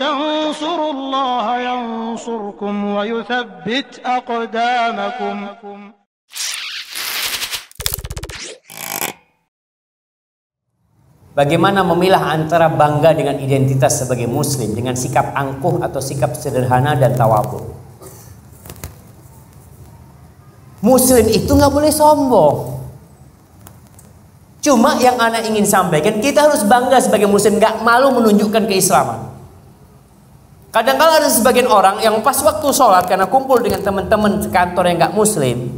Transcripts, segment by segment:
تنصروا الله ينصركم ويثبت أقدامكم Bagaimana memilah antara bangga dengan identitas sebagai muslim dengan sikap angkuh atau sikap sederhana dan tawadhu. Muslim itu nggak boleh sombong. Cuma yang anak ingin sampaikan kita harus bangga sebagai muslim nggak malu menunjukkan keislaman. Kadang-kadang ada sebagian orang yang pas waktu sholat karena kumpul dengan teman-teman kantor yang nggak muslim,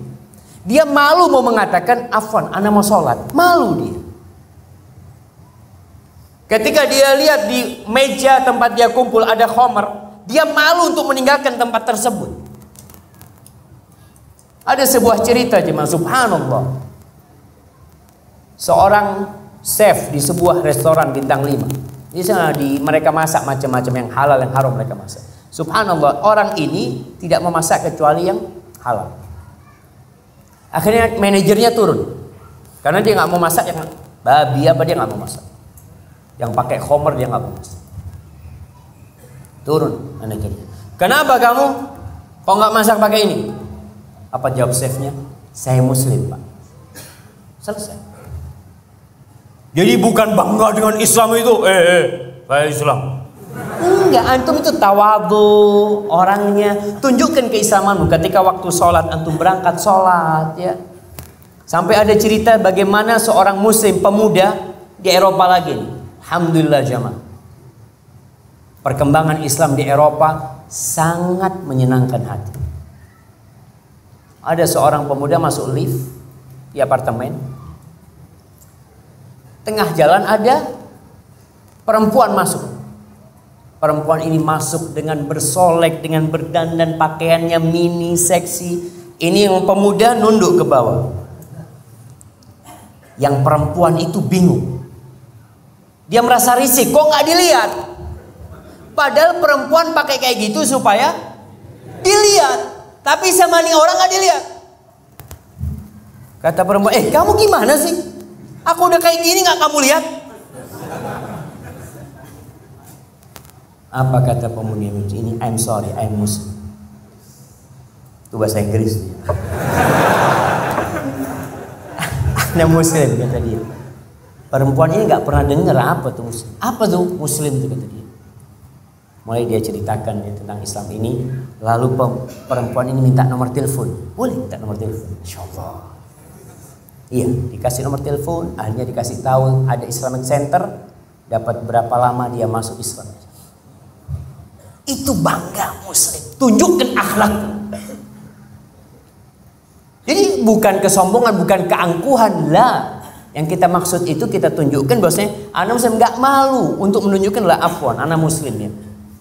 dia malu mau mengatakan afwan, anak mau sholat, malu dia. Ketika dia lihat di meja tempat dia kumpul ada khomer, dia malu untuk meninggalkan tempat tersebut. Ada sebuah cerita jemaah subhanallah. Seorang chef di sebuah restoran bintang 5. Di sana di mereka masak macam-macam yang halal yang haram mereka masak. Subhanallah, orang ini tidak memasak kecuali yang halal. Akhirnya manajernya turun. Karena dia nggak mau masak yang babi apa dia nggak mau masak. Yang pakai homer dia nggak bagus turun manajernya. Kenapa kamu kok nggak masak pakai ini? Apa jawab chefnya? Saya muslim pak. Selesai jadi bukan bangga dengan Islam itu eh, eh saya Islam Enggak, antum itu tawadu orangnya. Tunjukkan keislamanmu ketika waktu sholat antum berangkat sholat ya. Sampai ada cerita bagaimana seorang muslim pemuda di Eropa lagi. Alhamdulillah jamaah. Perkembangan Islam di Eropa sangat menyenangkan hati. Ada seorang pemuda masuk lift di apartemen. Tengah jalan ada perempuan masuk. Perempuan ini masuk dengan bersolek, dengan berdandan pakaiannya mini, seksi. Ini yang pemuda nunduk ke bawah. Yang perempuan itu bingung. Dia merasa risik, kok nggak dilihat? Padahal perempuan pakai kayak gitu supaya dilihat. Tapi sama nih orang nggak dilihat. Kata perempuan, eh kamu gimana sih? Aku udah kayak gini nggak kamu lihat? Apa kata pemuda ini? I'm sorry, I'm Muslim. Itu bahasa Inggris. Anda Muslim kata dia. Perempuan ini nggak pernah dengar apa tuh muslim. Apa tuh muslim tuh kata dia. Mulai dia ceritakan ya, tentang Islam ini. Lalu perempuan ini minta nomor telepon. Boleh minta nomor telepon. Insya Allah. Iya, dikasih nomor telepon. Akhirnya dikasih tahu ada Islamic Center. Dapat berapa lama dia masuk Islam. Itu bangga muslim. Tunjukkan akhlak. Jadi bukan kesombongan, bukan keangkuhan lah. Yang kita maksud itu kita tunjukkan bahwasanya anak muslim nggak malu untuk menunjukkan lah afwan anak muslim ya.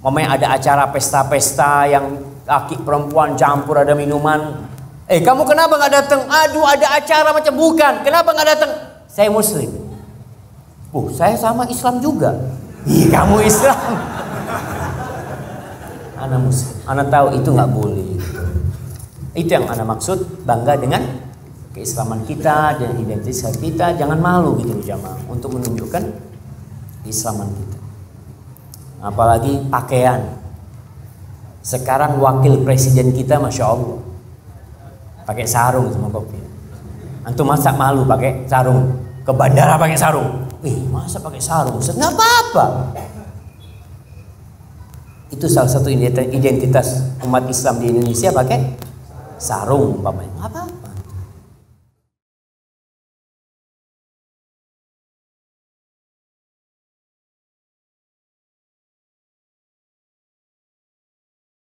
Mamanya ada acara pesta-pesta yang laki perempuan campur ada minuman. Eh kamu kenapa nggak datang? Aduh ada acara macam bukan. Kenapa nggak datang? Saya muslim. Uh, saya sama Islam juga. Ih, kamu Islam. anak muslim. Anak tahu itu nggak boleh. Itu yang anak maksud bangga dengan keislaman kita dan identitas kita jangan malu gitu jamaah untuk menunjukkan keislaman kita apalagi pakaian sekarang wakil presiden kita masya Allah pakai sarung sama kopi antum masa malu pakai sarung. Ke bandara pakai sarung. Ih masa pakai sarung. Nggak apa-apa. Itu salah satu identitas umat Islam di Indonesia pakai sarung umpamanya apa